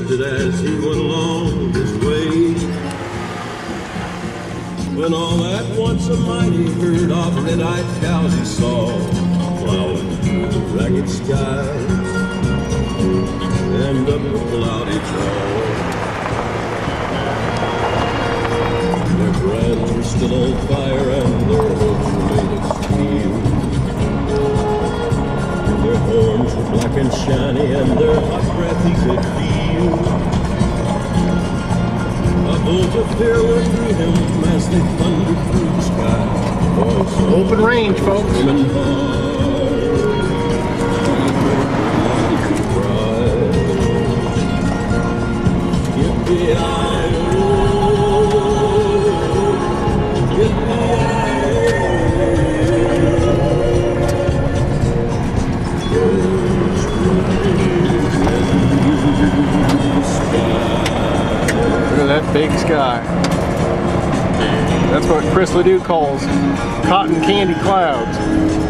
wasted as he went along his way. When all at once a mighty herd of red-eyed cows he saw plowing through the ragged sky and up a cloudy trail. Their brands were still on fire and their hopes were made of steel. Their horns were black and shiny and their hot breath he could feel. Fear through him as they thundered through the sky. Open range, folks. That big sky. That's what Chris Ledoux calls cotton candy clouds.